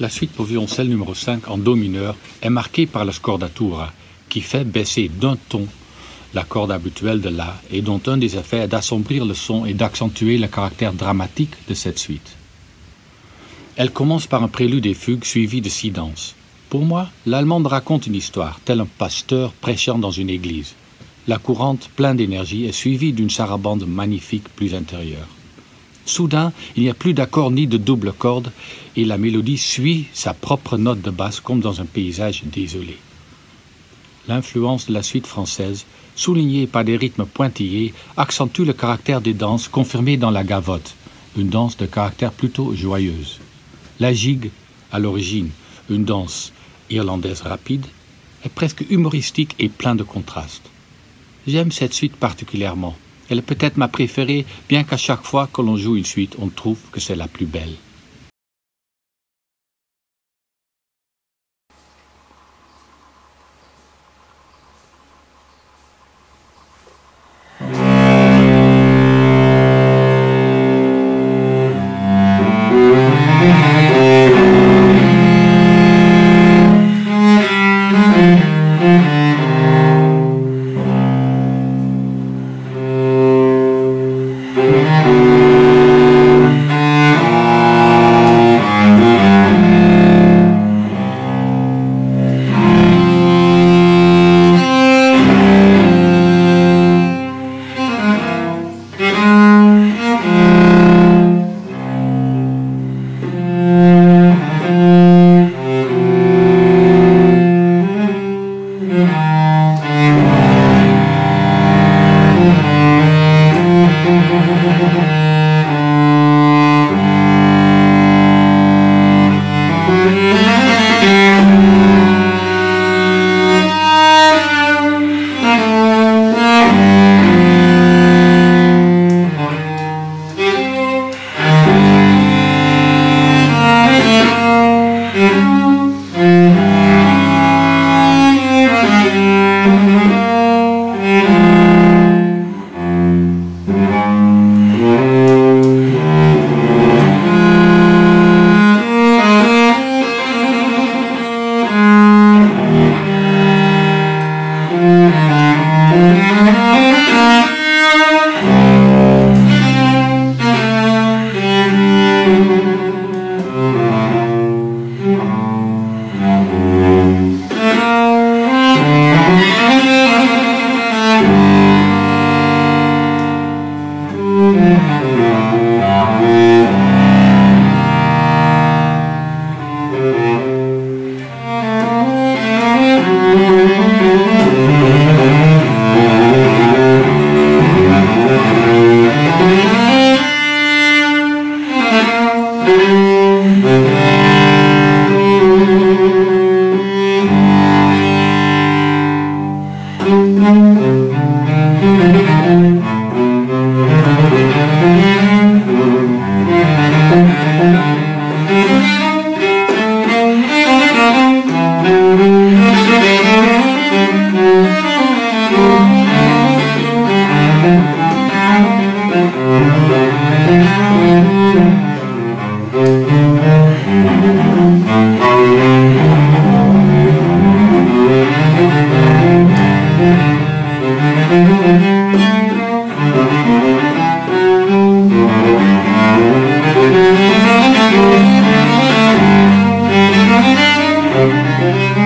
La suite pour violoncelle numéro 5 en Do mineur est marquée par la scordatura, qui fait baisser d'un ton la corde habituelle de La et dont un des effets est d'assombrir le son et d'accentuer le caractère dramatique de cette suite. Elle commence par un prélude et fugue suivi de six danses. Pour moi, l'allemande raconte une histoire, tel un pasteur prêchant dans une église. La courante, pleine d'énergie, est suivie d'une sarabande magnifique plus intérieure. Soudain, il n'y a plus d'accord ni de double corde, et la mélodie suit sa propre note de basse comme dans un paysage désolé. L'influence de la suite française, soulignée par des rythmes pointillés, accentue le caractère des danses confirmées dans la gavotte, une danse de caractère plutôt joyeuse. La gigue, à l'origine, une danse irlandaise rapide, est presque humoristique et plein de contrastes. J'aime cette suite particulièrement. Elle est peut-être ma préférée, bien qu'à chaque fois que l'on joue une suite, on trouve que c'est la plus belle.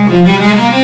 Música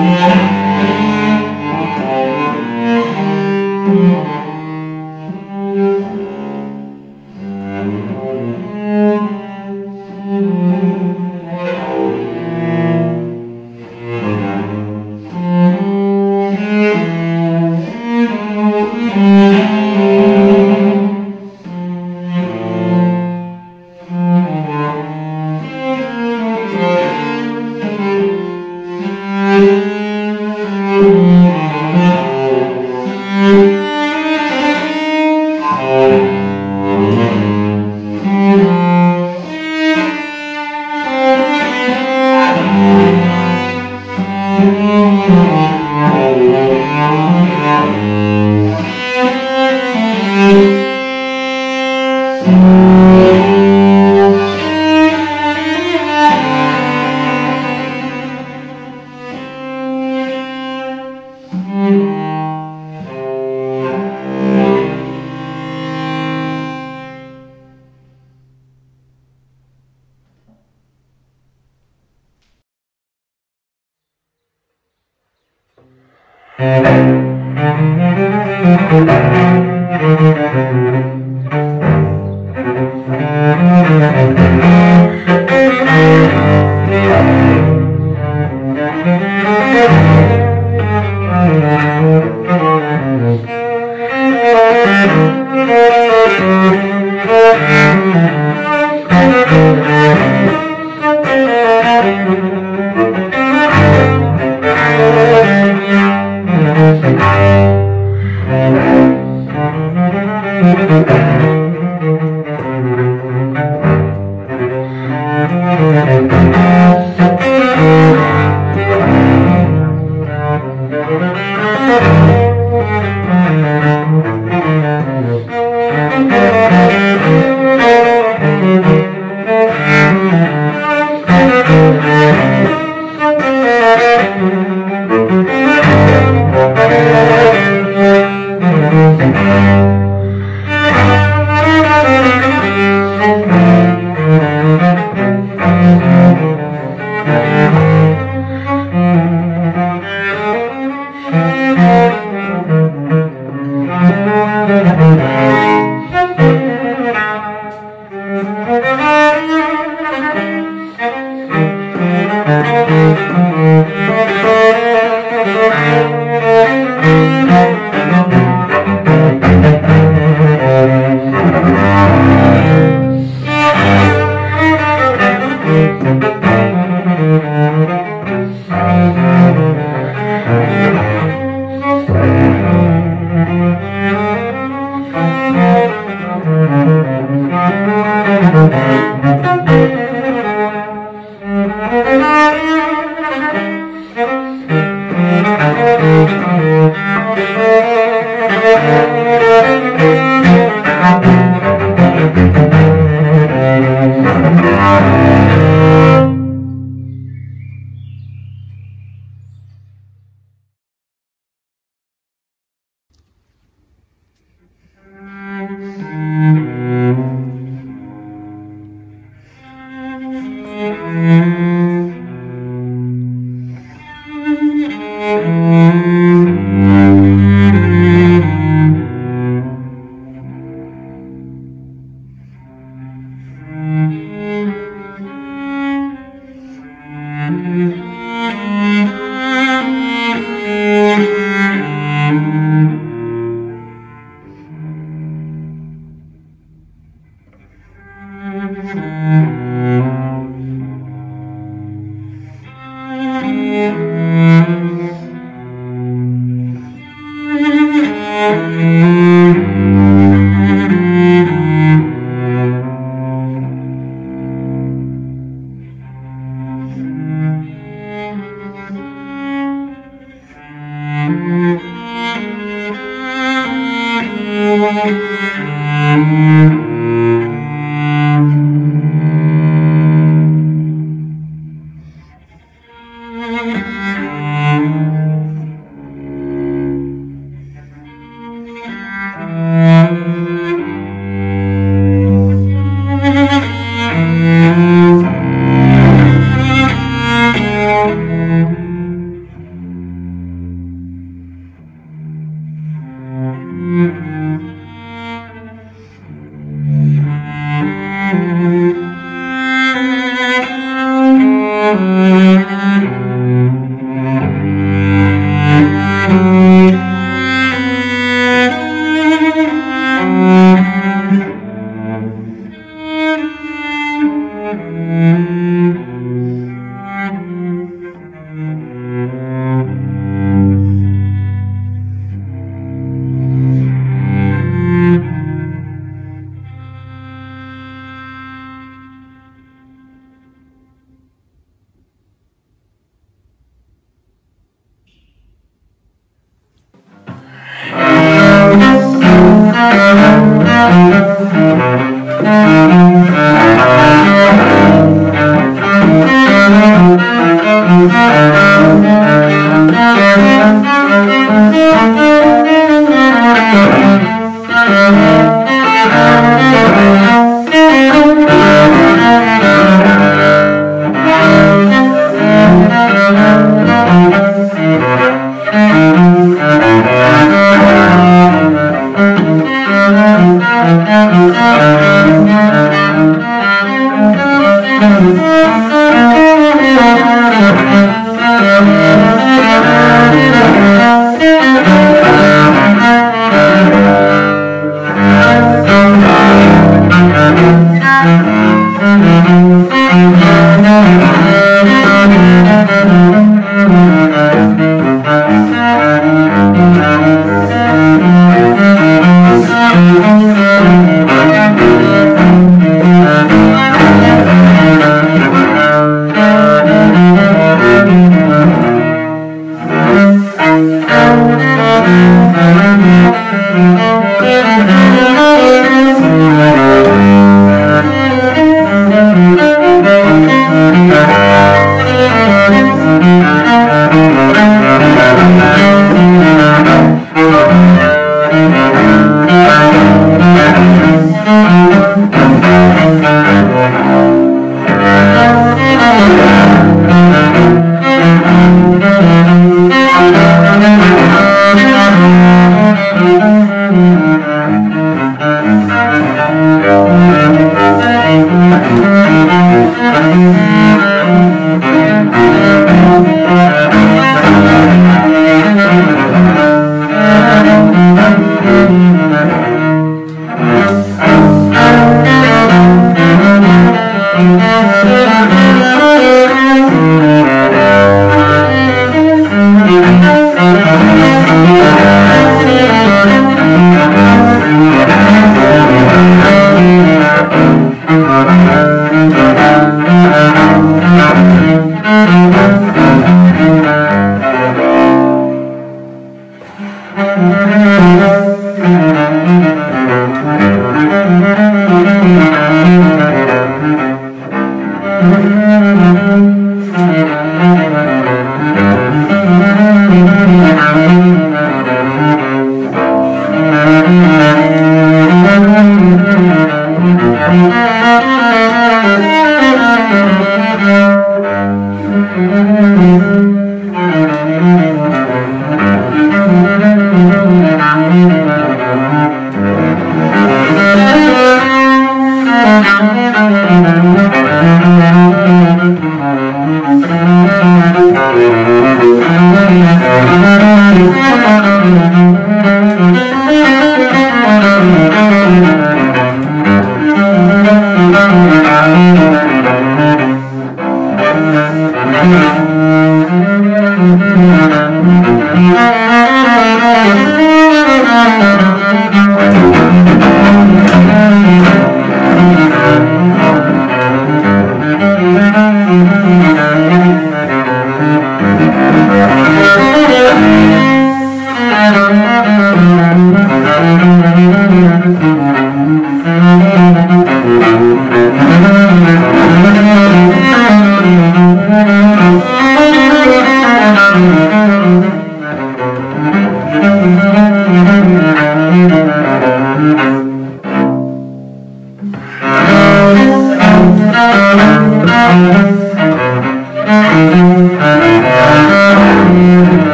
Yeah.